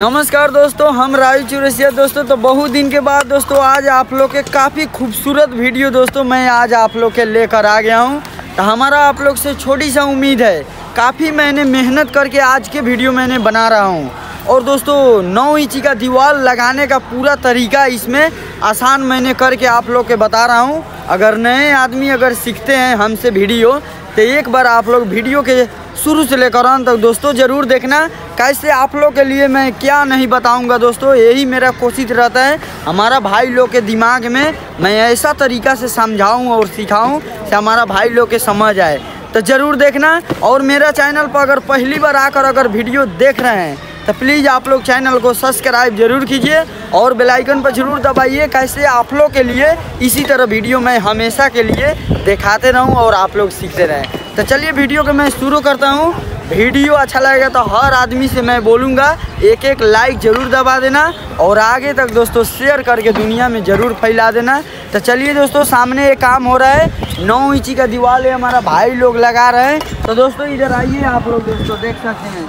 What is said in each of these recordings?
नमस्कार दोस्तों, हम राजू चुरसिया। दोस्तों तो बहुत दिन के बाद दोस्तों, आज आप लोग के काफ़ी खूबसूरत वीडियो दोस्तों, मैं आज आप लोग के लेकर आ गया हूँ। तो हमारा आप लोग से छोटी सा उम्मीद है, काफ़ी मैंने मेहनत करके आज के वीडियो मैंने बना रहा हूँ। और दोस्तों, नौ इंची का दीवार लगाने का पूरा तरीका इसमें आसान मैंने करके आप लोग के बता रहा हूँ। अगर नए आदमी अगर सीखते हैं हमसे वीडियो तो एक बार आप लोग वीडियो के शुरू से लेकर अंत तक। दोस्तों, ज़रूर देखना कैसे आप लोग के लिए मैं क्या नहीं बताऊँगा। दोस्तों, यही मेरा कोशिश रहता है। हमारा भाई लोग के दिमाग में मैं ऐसा तरीका से समझाऊं और सिखाऊं कि हमारा भाई लोग के समझ आए। तो ज़रूर देखना। और मेरा चैनल पर अगर पहली बार आकर अगर वीडियो देख रहे हैं तो प्लीज़ आप लोग चैनल को सब्सक्राइब ज़रूर कीजिए और बेल आइकन पर ज़रूर दबाइए कैसे आप लोग के लिए इसी तरह वीडियो मैं हमेशा के लिए दिखाते रहूँ और आप लोग सीखते रहें। तो चलिए वीडियो को मैं शुरू करता हूँ। वीडियो अच्छा लगेगा तो हर आदमी से मैं बोलूँगा एक एक लाइक ज़रूर दबा देना और आगे तक दोस्तों शेयर करके दुनिया में ज़रूर फैला देना। तो चलिए दोस्तों, सामने एक काम हो रहा है। नौ इंची का दीवार है, हमारा भाई लोग लगा रहे हैं। तो दोस्तों, इधर आइए आप लोग दोस्तों, देख सकते हैं।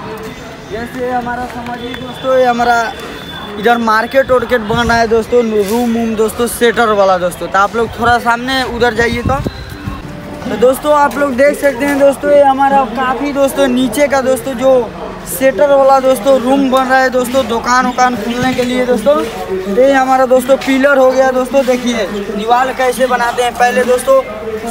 जैसे हमारा समझिए दोस्तों, ये हमारा इधर मार्केट वार्केट बन रहा है दोस्तों रूम वूम दोस्तों सेटर वाला दोस्तों। तो आप लोग थोड़ा सामने उधर जाइए तो। तो दोस्तों, आप लोग देख सकते हैं दोस्तों, ये हमारा काफ़ी दोस्तों, नीचे का दोस्तों, जो सेटर वाला दोस्तों रूम बन रहा है दोस्तों, दुकान उकान खुलने के लिए दोस्तों। ये हमारा दोस्तों पिलर हो गया दोस्तों, देखिए, दीवार कैसे बनाते हैं। पहले दोस्तों,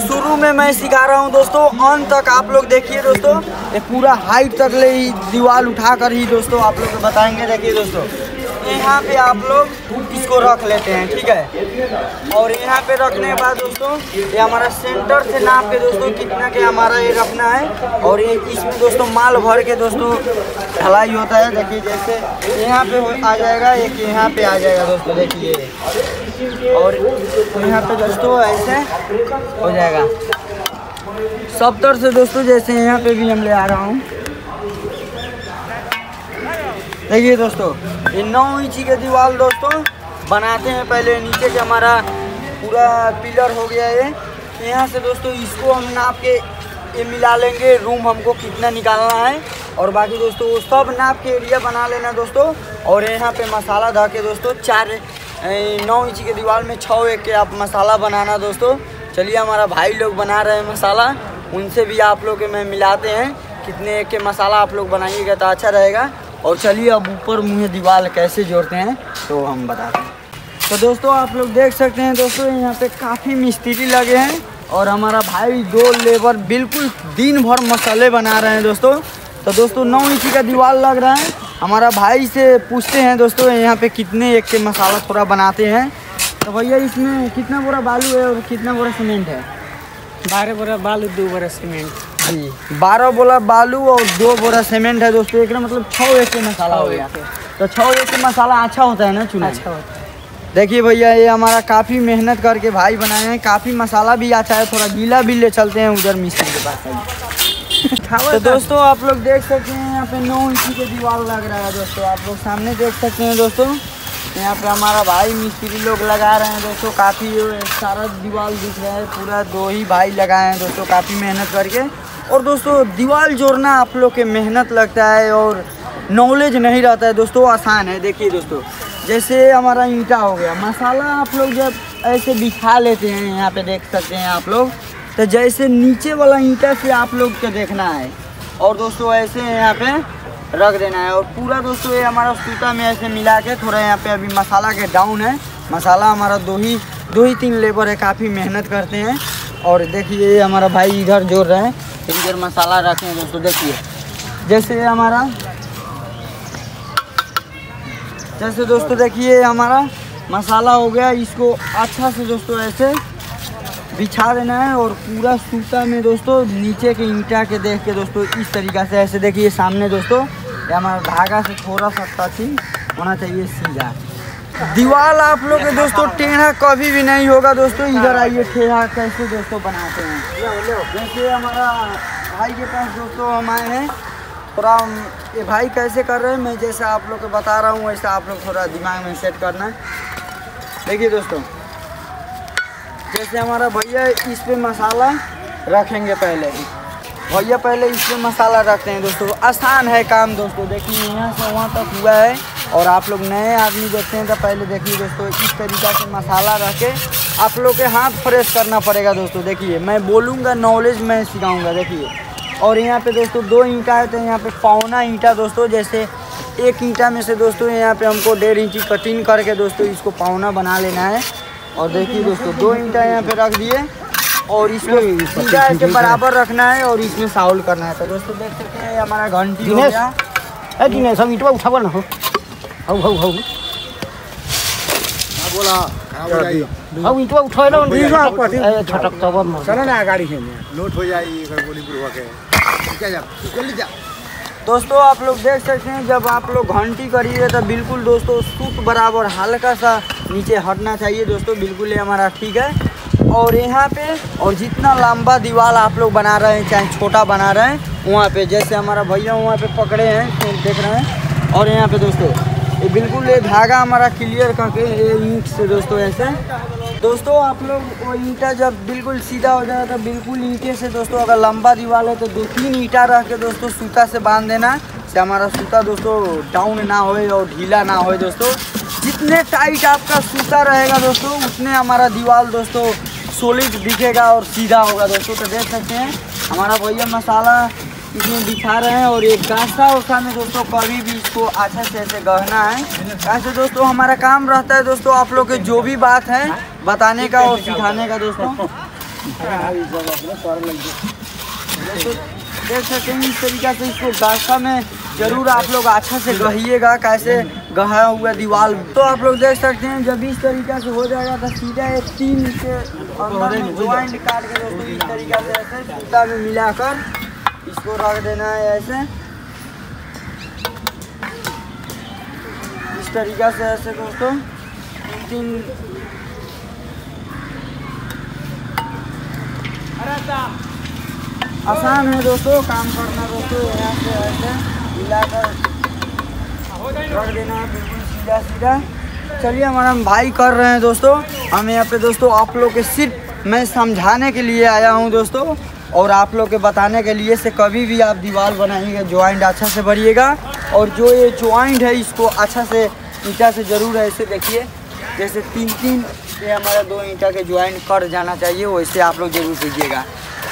शुरू में मैं सिखा रहा हूँ दोस्तों, अंत तक आप लोग देखिए दोस्तों, ये पूरा हाइट तक ले ही दीवार उठा कर ही दोस्तों, आप लोग बताएँगे, देखिए दोस्तों। यहाँ पे आप लोग इसको रख लेते हैं, ठीक है? और यहाँ पे रखने के बाद दोस्तों, ये हमारा सेंटर से नाप के दोस्तों कितना के हमारा ये रखना है। और ये इसमें दोस्तों माल भर के दोस्तों ढलाई होता है। देखिए जैसे यहाँ पे आ जाएगा, एक यहाँ पे आ जाएगा दोस्तों, देखिए। और यहाँ पे दोस्तों ऐसे हो जाएगा। सब तरह से दोस्तों जैसे यहाँ पे भी हम ले आ रहा हूँ। देखिए दोस्तों, ये नौ इंची के दीवार दोस्तों, बनाते हैं पहले नीचे से हमारा पूरा पिलर हो गया है यहाँ से दोस्तों, इसको हम नाप के ये मिला लेंगे। रूम हमको कितना निकालना है। और बाकी दोस्तों, वो सब नाप के एरिया बना लेना दोस्तों। और यहाँ पे मसाला धा के दोस्तों, चार नौ इंची के दीवार में छः एक के आप मसाला बनाना दोस्तों। चलिए, हमारा भाई लोग बना रहे हैं मसाला। उनसे भी आप लोग मैं मिलाते हैं। कितने एक के मसाला आप लोग बनाइएगा तो अच्छा रहेगा। और चलिए अब ऊपर मुँह दीवार कैसे जोड़ते हैं तो हम बताते हैं। तो दोस्तों, आप लोग देख सकते हैं दोस्तों, यहाँ पे काफ़ी मिस्त्री लगे हैं और हमारा भाई दो लेबर बिल्कुल दिन भर मसाले बना रहे हैं दोस्तों। तो दोस्तों, नौ इंची का दीवार लग रहा है। हमारा भाई से पूछते हैं दोस्तों, यहाँ पे कितने एक के मसाला थोड़ा बनाते हैं। तो भैया, इसमें कितना बोरा बालू है और कितना बोरा सीमेंट है? बारह बोरा बालू, दो बोरा सीमेंट। जी बारह बोला बालू और दो बोरा सीमेंट है दोस्तों। एक मतलब छः एक मसाला हो गया। तो छः एक मसाला अच्छा होता है ना चुना अच्छा होता है। देखिए भैया ये हमारा काफ़ी मेहनत करके भाई बनाए हैं। काफ़ी मसाला भी अच्छा है थोड़ा गीला भी ले चलते हैं उधर मिस्त्री के पास। तो दोस्तों आप लोग देख सकते हैं यहाँ पे नौ इंची के दीवार लग रहा है दोस्तों। आप लोग सामने देख सकते हैं दोस्तों। यहाँ पे हमारा भाई मिस्त्री लोग लगा रहे हैं दोस्तों। काफ़ी सारा दीवार दिख रहा है पूरा दो ही भाई लगाए हैं दोस्तों काफ़ी मेहनत करके। और दोस्तों, दीवार जोड़ना आप लोग के मेहनत लगता है और नॉलेज नहीं रहता है दोस्तों, आसान है। देखिए दोस्तों, जैसे हमारा ईंटा हो गया, मसाला आप लोग जब ऐसे बिछा लेते हैं, यहाँ पे देख सकते हैं आप लोग तो जैसे नीचे वाला ईंटा से आप लोग को देखना है। और दोस्तों, ऐसे यहाँ पे रख देना है। और पूरा दोस्तों, ये हमारा सूता में ऐसे मिला के थोड़ा यहाँ पे अभी मसाला के डाउन है। मसाला हमारा दो ही दो ही तीन लेबर है, काफ़ी मेहनत करते हैं। और देखिए हमारा भाई इधर जोड़ रहे हैं। इधर मसाला रखे हैं दोस्तों देखिए। जैसे हमारा जैसे दोस्तों देखिए हमारा मसाला हो गया। इसको अच्छा से दोस्तों ऐसे बिछा देना है और पूरा सूता में दोस्तों नीचे के ईंटा के देख के दोस्तों इस तरीक़ा से ऐसे देखिए, सामने दोस्तों, ये हमारा धागा से थोड़ा सा टच ही होना चाहिए सीधा। दीवार आप लोग के दोस्तों, टेढ़ा कभी भी नहीं होगा दोस्तों। इधर आइए, टेढ़ा कैसे दोस्तों बनाते हैं। जैसे हमारा भाई के पास दोस्तों हम आए हैं। थोड़ा ये भाई कैसे कर रहे हैं, मैं जैसे आप लोग को बता रहा हूँ, वैसे आप लोग थोड़ा दिमाग में सेट करना है। देखिए दोस्तों, जैसे हमारा भैया इस पर मसाला रखेंगे पहले। भैया पहले इस पर मसाला रखते हैं दोस्तों। आसान है काम दोस्तों, देखिए यहाँ से वहाँ तक हुआ है। और आप लोग नए आदमी देखते हैं तो पहले देखिए दोस्तों इस तरीका से मसाला रख के आप लोग के हाथ फ्रेश करना पड़ेगा दोस्तों। देखिए मैं बोलूँगा नॉलेज मैं सिखाऊँगा देखिए। और यहाँ पे दोस्तों दो ईंटा है तो यहाँ पे पौना ईंटा दोस्तों जैसे एक ईंटा में से दोस्तों यहाँ पे हमको डेढ़ इंची कटिंग करके दोस्तों इसको पौना बना लेना है। और देखिए दोस्तों दो ईंटा यहाँ पे रख दिए और इसको सीधा ऐसे बराबर रखना है और इसमें साउल करना है। तो दोस्तों देख सकते हैं हमारा घंटी हो। गया। सब ईटवा उठावल ना। हो हौ हौ हौ हाँ बोला खराब हो जाएगी हौ ईटवा उठावे ना बीस में आपको अथी- ए छटक तब मर चलो ना गाड़ी से लोट हो जाएगी अगर गोली पूर्वक है क्या जा जल्दी जा दोस्तों आप लोग देख सकते हैं जब आप लोग घंटी करिए तो बिल्कुल दोस्तों सूत बराबर हल्का सा नीचे हटना चाहिए दोस्तों बिल्कुल ये हमारा ठीक है। और यहाँ पे और जितना लंबा दीवार आप लोग बना रहे हैं चाहे छोटा बना रहे हैं वहाँ पे जैसे हमारा भैया वहाँ पे पकड़े हैं तो देख रहे हैं। और यहाँ पे दोस्तों ये बिल्कुल ये धागा हमारा क्लियर करके ये ईंट से दोस्तों ऐसे। दोस्तों आप लोग वो ईंटा जब बिल्कुल सीधा हो जाएगा तो बिल्कुल ईंटे से दोस्तों अगर लंबा दीवार है तो दो तीन ईंटा रख के दोस्तों सूता से बाँध देना से हमारा सूता दोस्तों डाउन ना होए और ढीला ना होए दोस्तों। जितने टाइट आपका सूता रहेगा दोस्तों, उतने हमारा दीवार दोस्तों सोलिड दिखेगा और सीधा होगा दोस्तों। तो देख सकते हैं, हमारा भैया मसाला इसमें दिखा रहे हैं और एक गासा उसा में दोस्तों कभी भी इसको अच्छा से ऐसे गहना है। ऐसे दोस्तों, हमारा काम रहता है दोस्तों, आप लोग के जो भी बात है, बताने का और सिखाने का दोस्तों। देख सकते हैं, इस तरीका से इसको गासा में ज़रूर आप लोग अच्छा से गहिएगा कैसे गहा हुआ दीवार। तो आप लोग देख सकते हैं, जब इस तरीका से हो जाएगा तो सीधा एक तीन से ज्वाइंट काट के दोस्तों, इस तरीका से ऐसे सूता में मिलाकर इसको रख देना है ऐसे। तरीका से ऐसे दोस्तों, तीन आसान है दोस्तों, काम करना दोस्तों, यहाँ से ऐसे मिलाकर रख देना, बिल्कुल सीधा सीधा। चलिए, हमारा भाई कर रहे हैं दोस्तों। हम यहाँ पे दोस्तों, आप लोग के सिर्फ़ मैं समझाने के लिए आया हूँ दोस्तों। और आप लोग के बताने के लिए से कभी भी आप दीवार बनाइएगा ज्वाइंट अच्छा से भरिएगा। और जो ये ज्वाइंट है, इसको अच्छा से ईंटा से ज़रूर ऐसे देखिए। जैसे तीन तीन ये हमारा दो ईंटा के ज्वाइंट कर जाना चाहिए वैसे आप लोग ज़रूर कीजिएगा।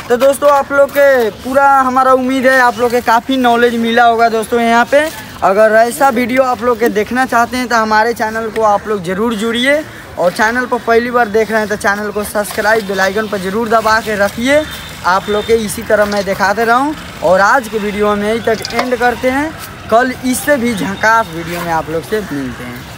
तो दोस्तों, आप लोग के पूरा हमारा उम्मीद है, आप लोग के काफ़ी नॉलेज मिला होगा दोस्तों यहाँ पे। अगर ऐसा वीडियो आप लोग के देखना चाहते हैं तो हमारे चैनल को आप लोग ज़रूर जुड़िए। और चैनल पर पहली बार देख रहे हैं तो चैनल को सब्सक्राइब बेलाइकन पर ज़रूर दबा के रखिए। आप लोग के इसी तरह मैं दिखाते रहूँ और आज के वीडियो में यहीं तक एंड करते हैं। कल इससे भी झकास वीडियो में आप लोग से मिलते हैं।